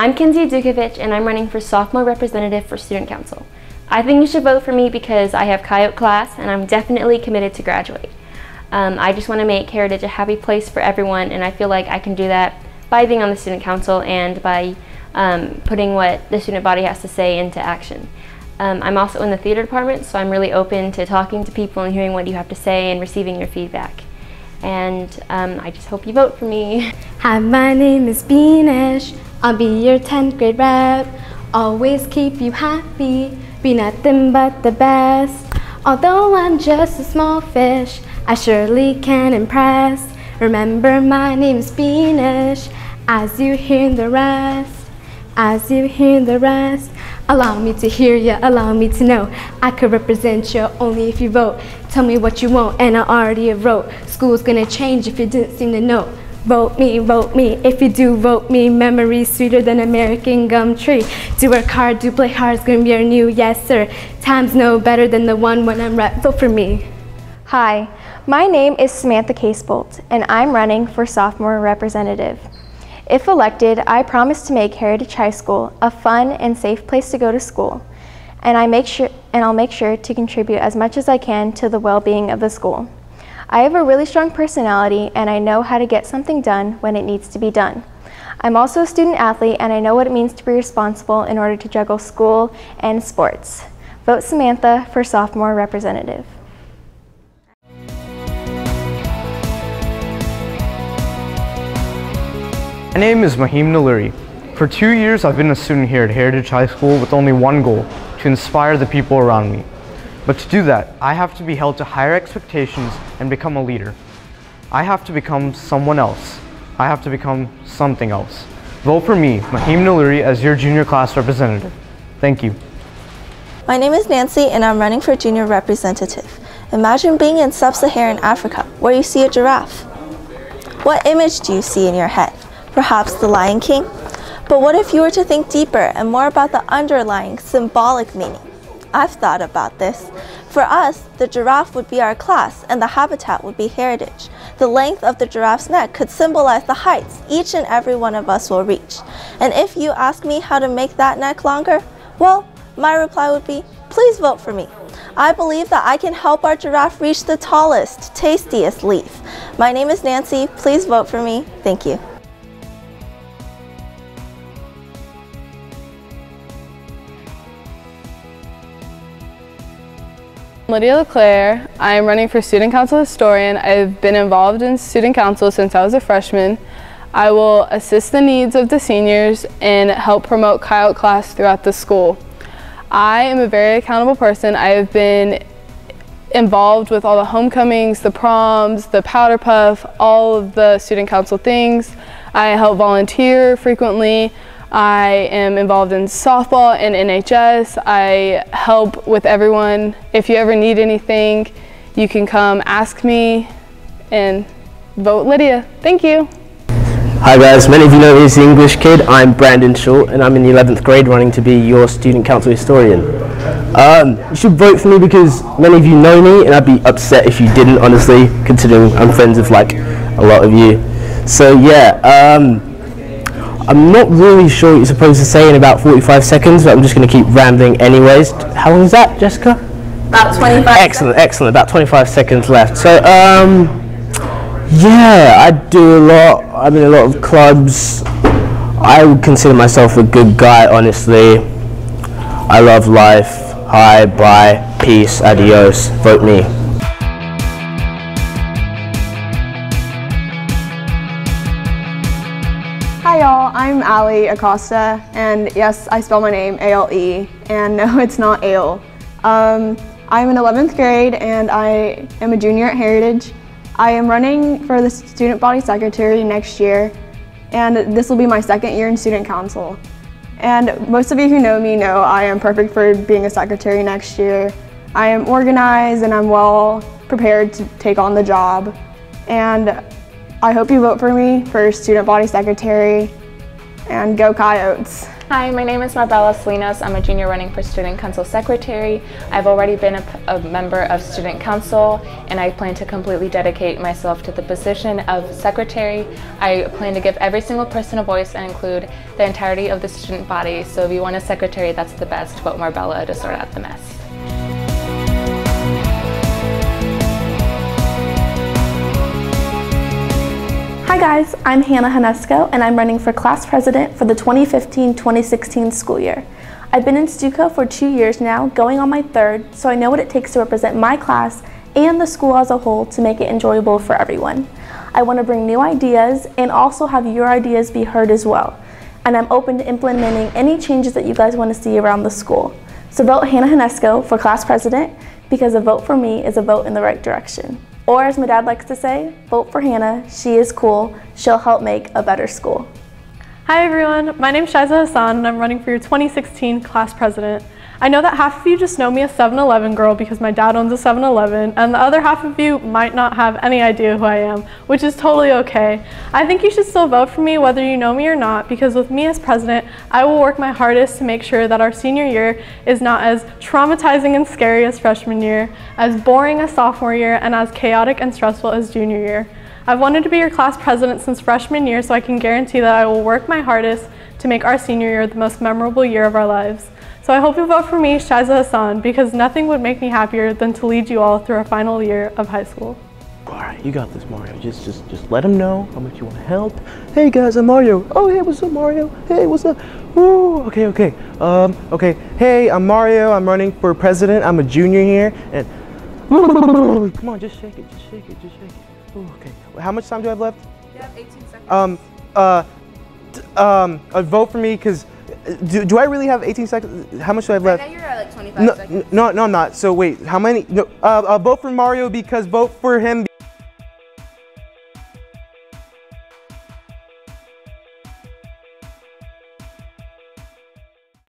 I'm Kenzie Dukovic and I'm running for sophomore representative for Student Council. I think you should vote for me because I have Coyote class and I'm definitely committed to graduate. Um, I just want to make Heritage a happy place for everyone and I feel like I can do that by being on the Student Council and by um, putting what the student body has to say into action. Um, I'm also in the theater department, so I'm really open to talking to people and hearing what you have to say and receiving your feedback. And um, I just hope you vote for me. Hi, my name is Beanish. I'll be your 10th grade rep. Always keep you happy, be nothing but the best. Although I'm just a small fish, I surely can impress. Remember, my name's Beanish, as you hear the rest, as you hear the rest. Allow me to hear you, allow me to know I could represent you only if you vote. Tell me what you want and I already wrote. School's gonna change if you didn't seem to know. Vote me, vote me, if you do vote me, memories sweeter than American gum tree. Do work hard, do play hard, it's gonna be our new yes sir. Time's no better than the one when I'm rep, vote for me. Hi, my name is Samantha Casebolt and I'm running for sophomore representative. If elected, I promise to make Heritage High School a fun and safe place to go to school, and, I make sure, and I'll make sure to contribute as much as I can to the well-being of the school. I have a really strong personality and I know how to get something done when it needs to be done. I'm also a student athlete and I know what it means to be responsible in order to juggle school and sports. Vote Samantha for sophomore representative. My name is Mahim Naluri. For two years, I've been a student here at Heritage High School with only one goal, to inspire the people around me. But to do that, I have to be held to higher expectations and become a leader. I have to become someone else. I have to become something else. Vote for me, Mahim Naluri, as your junior class representative. Thank you. My name is Nancy and I'm running for junior representative. Imagine being in sub-Saharan Africa where you see a giraffe. What image do you see in your head? perhaps the Lion King? But what if you were to think deeper and more about the underlying symbolic meaning? I've thought about this. For us, the giraffe would be our class and the habitat would be heritage. The length of the giraffe's neck could symbolize the heights each and every one of us will reach. And if you ask me how to make that neck longer, well, my reply would be, please vote for me. I believe that I can help our giraffe reach the tallest, tastiest leaf. My name is Nancy. Please vote for me. Thank you. Lydia LeClaire. I am running for Student Council Historian. I've been involved in Student Council since I was a freshman. I will assist the needs of the seniors and help promote Coyote class throughout the school. I am a very accountable person. I have been involved with all the homecomings, the proms, the powder puff, all of the student council things. I help volunteer frequently. I am involved in softball and NHS. I help with everyone. If you ever need anything, you can come ask me and vote Lydia. Thank you. Hi guys, many of you know me as the English kid. I'm Brandon Short and I'm in the 11th grade running to be your student council historian. Um, you should vote for me because many of you know me and I'd be upset if you didn't honestly, considering I'm friends with like a lot of you. So yeah, um, I'm not really sure what you're supposed to say in about 45 seconds, but I'm just going to keep rambling anyways. How long is that, Jessica? About 25 Excellent, seconds. excellent. About 25 seconds left. So, um, yeah, I do a lot. I'm in a lot of clubs. I would consider myself a good guy, honestly. I love life. Hi, bye, peace, adios. Vote me. I'm Ale Acosta, and yes, I spell my name A-L-E, and no, it's not ale. Um, I'm in 11th grade, and I am a junior at Heritage. I am running for the student body secretary next year, and this will be my second year in student council. And most of you who know me know I am perfect for being a secretary next year. I am organized and I'm well prepared to take on the job. And I hope you vote for me for student body secretary and go Coyotes. Hi, my name is Marbella Salinas. I'm a junior running for Student Council Secretary. I've already been a, a, member of Student Council and I plan to completely dedicate myself to the position of Secretary. I plan to give every single person a voice and include the entirety of the student body. So if you want a secretary that's the best, vote Marbella to sort out the mess. Hi guys, I'm Hannah Hanesco and I'm running for class president for the 2015-2016 school year. I've been in Stuco for two years now, going on my third, so I know what it takes to represent my class and the school as a whole to make it enjoyable for everyone. I want to bring new ideas and also have your ideas be heard as well. And I'm open to implementing any changes that you guys want to see around the school. So vote Hannah Hanesco for class president because a vote for me is a vote in the right direction. Or as my dad likes to say, vote for Hannah. She is cool. She'll help make a better school. Hi everyone, my name is Shiza Hassan and I'm running for your 2016 class president. I know that half of you just know me as 7-Eleven girl because my dad owns a 7-Eleven and the other half of you might not have any idea who I am, which is totally okay. I think you should still vote for me whether you know me or not because with me as president, I will work my hardest to make sure that our senior year is not as traumatizing and scary as freshman year, as boring as sophomore year, and as chaotic and stressful as junior year. I've wanted to be your class president since freshman year so I can guarantee that I will work my hardest to make our senior year the most memorable year of our lives. So I hope you vote for me, Shiza Hassan, because nothing would make me happier than to lead you all through our final year of high school. All right, you got this, Mario. Just, just, just let them know how much you want to help. Hey guys, I'm Mario. Oh, hey, what's up, Mario? Hey, what's up? Ooh, okay, okay. Um, okay. Hey, I'm Mario. I'm running for president. I'm a junior here, and come on, just shake it, just shake it, just shake it. Ooh, okay. How much time do I have left? You have 18 seconds. Um, uh, um, uh, vote for me because do, do I really have 18 seconds? How much do I have left? Right now you're at like 25 no, seconds. No, no, I'm not. So wait, how many? No, uh, uh, vote for Mario because vote for him